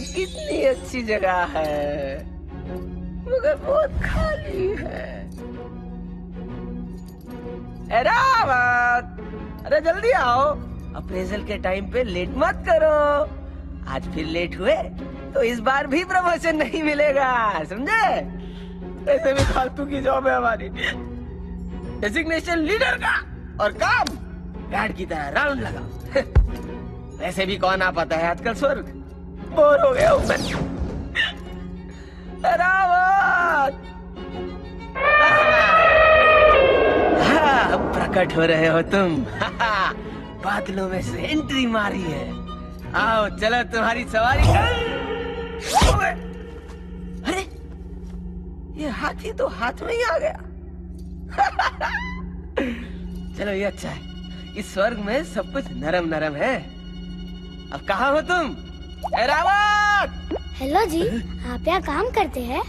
कितनी अच्छी जगह है। मगर बहुत खाली है। अरे, जल्दी आओ। अप्रेजल के टाइम पे लेट मत करो। आज फिर लेट हुए तो इस बार भी प्रमोशन नहीं मिलेगा, समझे? ऐसे भी फालतू की जॉब है हमारी। डेजिग्नेशन लीडर का और काम गार्ड की तरह राउंड लगाओ। वैसे भी कौन आ पाता है आजकल स्वर्ग? बोर हो गया मैं। हाँ, प्रकट हो रहे हो तुम। बादलों में से एंट्री मारी है। आओ चलो तुम्हारी सवारी कर। अरे ये हाथी तो हाथ में ही आ गया। चलो ये अच्छा है। इस स्वर्ग में सब कुछ नरम नरम है। अब कहा हो तुम? रावत हेलो जी आप यहाँ काम करते हैं?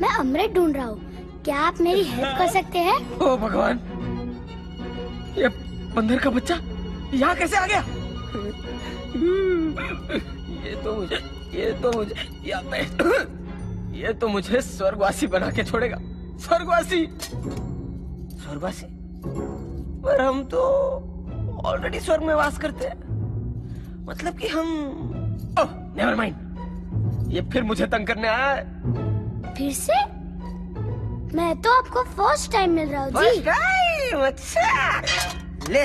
मैं अमृत ढूंढ रहा हूँ। क्या आप मेरी हेल्प कर सकते हैं? ओ भगवान! ये बंदर का बच्चा यहाँ कैसे आ गया? ये तो मुझे ये तो मुझे या मैं ये तो मुझे स्वर्गवासी बना के छोड़ेगा। स्वर्गवासी। स्वर्गवासी? पर हम तो ऑलरेडी स्वर्ग में वास करते हैं। मतलब कि हम ओह नेवर माइंड ये फिर मुझे तंग करने आया है। फिर से? मैं तो आपको फ़र्स्ट टाइम मिल रहा हूँ जी। टाइम अच्छा। ले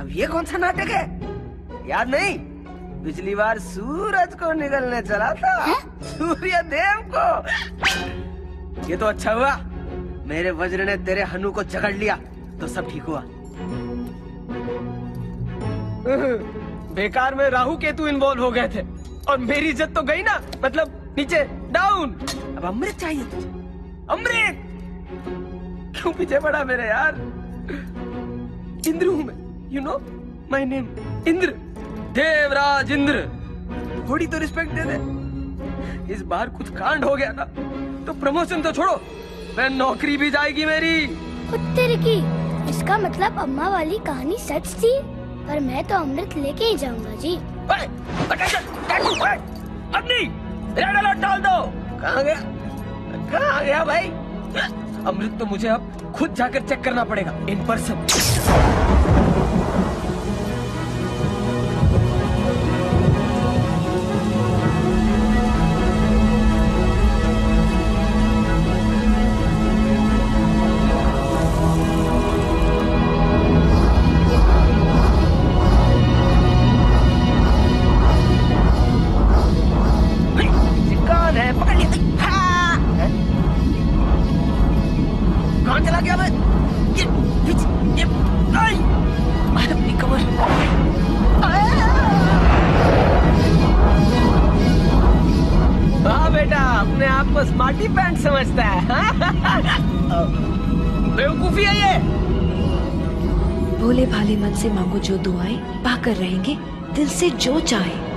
अब ये कौन सा नाटक है? याद नहीं? पिछली बार सूरज को निकलने चला था। सूर्य देव को। ये तो अच्छा हुआ। मेरे वज्र ने तेरे हनु को जकड़ लिया तो सब ठीक हुआ। बेकार में राहु केतु इन्वॉल्व हो गए थे और मेरी इज़्ज़त तो गई ना मतलब नीचे डाउन अब अमृत चाहिए तुझे। अमृत! क्यों पीछे पड़ा मेरे यार? इंद्र हूँ मैं you know my name Indra. Devraj Indra. थोड़ी तो रिस्पेक्ट दे दे। इस बार कुछ कांड हो गया ना तो प्रमोशन तो छोड़ो। मैं नौकरी भी जाएगी मेरी। कुत्ते की। इसका मतलब अम्मा वाली कहानी सच थी पर मैं तो अमृत लेके ही जाऊँगा जी। अग्नि रेड अलर्ट डाल दो। कहाँ गया? कहाँ गया भाई? अमृत तो मुझे अब खुद जाकर चेक करना पड़ेगा। इन पर्सन स्मार्टी पैंट समझता है हाँ? बेवकूफ़ी है ये भोले भाले मन से मांगो जो दुआएँ पाकर रहेंगे, दिल से जो चाहे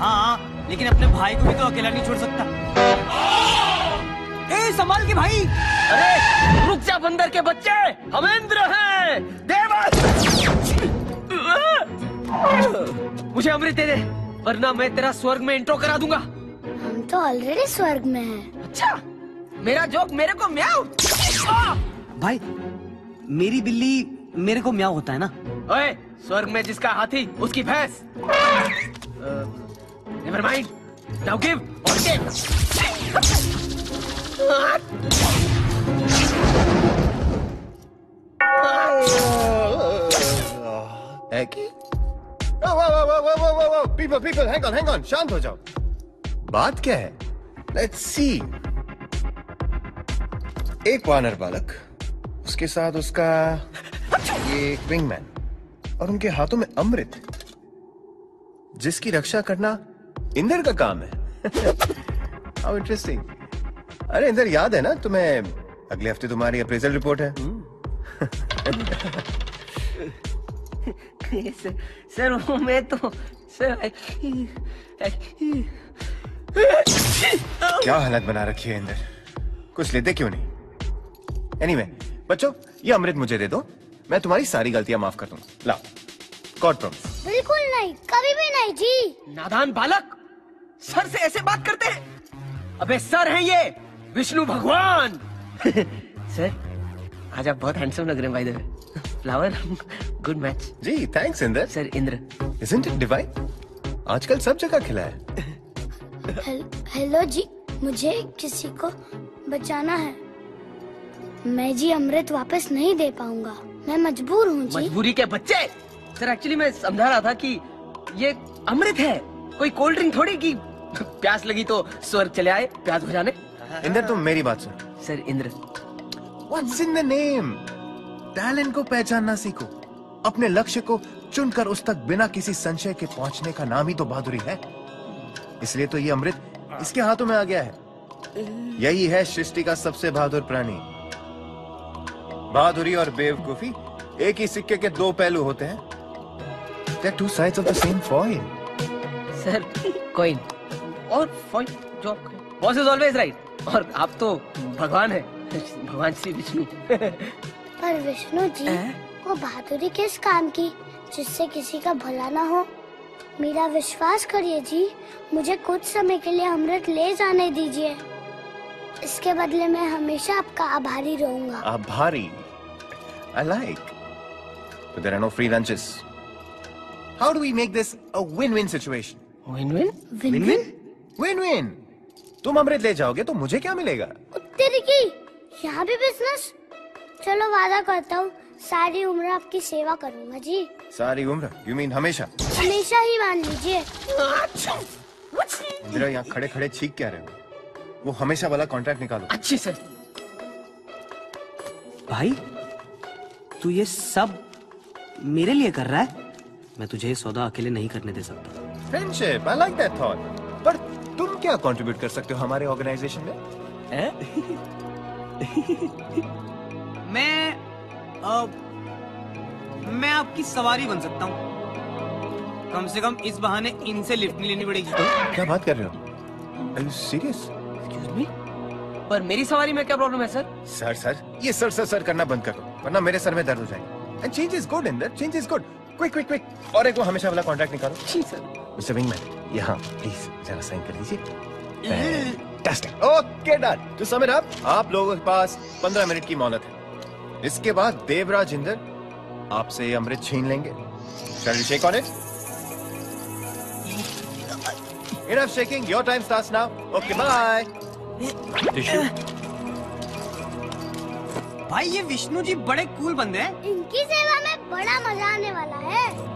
हाँ लेकिन अपने भाई को भी तो अकेला नहीं छोड़ सकता। ए संभाल के भाई। अरे रुक जा बंदर के बच्चे। हम इंद्र हैं। देवस मुझे अमृत दे दे वरना मैं तेरा स्वर्ग में इंट्रो करा दूँगा। हम तो ऑलरेडी स्वर्ग में हैं। अच्छा मेरा जोक मेरे को म्याऊ। भाई मेरी बिल्ली मेरे को म्याऊ होता है ना? ओए स्वर्ग में जिसका हाथी उसकी भैंस। Never mind. Now give or get. शांत हो जाओ बात क्या है लेट्स सी एक वानर बालक उसके साथ उसका ये विंगमैन और उनके हाथों में अमृत जिसकी रक्षा करना इंदर का काम है। हाउ इंटरेस्टिंग अरे इंदर याद है ना तुम्हें अगले हफ़्ते तुम्हारी अप्रेजल रिपोर्ट है। सर, सर वो मैं तो सर क्या हालत बना रखी है इंदर? कुछ लेते क्यों नहीं? एनीवे anyway, बच्चों ये अमृत मुझे दे दो। मैं तुम्हारी सारी गलतियाँ माफ़ कर दूँगा। लाओ गॉड प्रॉमिस बिल्कुल नहीं कभी भी नहीं जी। नादान बालक! सर से ऐसे बात करते हैं। अबे सर हैं ये विष्णु भगवान। सर आज आप बहुत हैंडसम लग रहे हैं by the way flower good match ji thanks Inder. Sir Indra. Isn't it divine आजकल सब जगह खिला है। हेलो जी मुझे किसी को बचाना है। मैं जी अमृत वापस नहीं दे पाऊँगा। मैं मजबूर हूँ मजबूरी के बच्चे। सर एक्चुअली मैं समझा रहा था कि ये अमृत है। कोई कोल्ड ड्रिंक थोड़ी की प्यास लगी तो स्वर्ग चले आए प्यास बुझाने। इंदर तुम मेरी बात सुन। Sir Indra. What's in the name talent को पहचानना सीखो। अपने लक्ष्य को चुनकर उस तक बिना किसी संशय के पहुँचने का नाम ही तो बहादुरी है। इसलिए तो ये अमृत इसके हाथों में आ गया है। यही है सृष्टि का सबसे बहादुर प्राणी। बहादुरी और बेवकूफ़ी एक ही सिक्के के दो पहलू होते हैं। They're two sides of the same coin. Sir coin और फॉइन जो बॉस इज़ ऑलवेज राइट और आप तो भगवान है भगवान श्री विष्णु पर विष्णु जी हैं? वो बहादुरी किस काम की जिससे किसी का भला ना हो मेरा विश्वास करिए जी मुझे कुछ समय के लिए अमृत ले जाने दीजिए इसके बदले मैं हमेशा आपका आभारी रहूँगा Abhari. I like. But there are no free lunches. How do we make this a win-win situation? Win win win win तुम अमृत ले जाओगे तो मुझे क्या मिलेगा? तेरी की यहाँ भी बिज़नेस चलो वादा करता हूँ सारी उम्र आपकी सेवा करूँगा जी। सारी उम्र? यू मीन हमेशा? हमेशा ही मान लीजिए। इंदिरा यहाँ खड़े खड़े छीक क्या रहे हो? वो हमेशा वाला कॉन्ट्रैक्ट निकालो। अच्छी सर। भाई तू ये सब मेरे लिए कर रहा है? मैं तुझे ये सौदा अकेले नहीं करने दे सकता। Friendship I like that thought पर क्या कंट्रीब्यूट कर सकते हो हमारे ऑर्गेनाइजेशन में? मैं अ, मैं आपकी सवारी बन सकता हूँ। कम से कम इस बहाने इनसे लिफ्ट नहीं लेनी पड़ेगी। तो, क्या बात कर रहे हो? Are you serious? Excuse me पर मेरी सवारी में क्या प्रॉब्लम है सर सर सर ये सर सर सर करना बंद करो वरना मेरे सर में दर्द हो जाएगा। And change is good in that change is good quick quick quick और एक वो हमेशा वाला कॉन्ट्रैक्ट निकालो। जी सर मिस्टर विंगमैन यहाँ प्लीज़ जरा साइन कर लीजिए fantastic okay done to sum it up आप लोगों के पास 15 मिनट की मोहलत है। इसके बाद देवराज इंदर आपसे ये अमृत छीन लेंगे। Shall we shake on it Enough shaking. Your time starts now. Okay, bye. भाई ये विष्णु जी बड़े कूल बंदे हैं। इनकी सेवा में बड़ा मज़ा आने वाला है।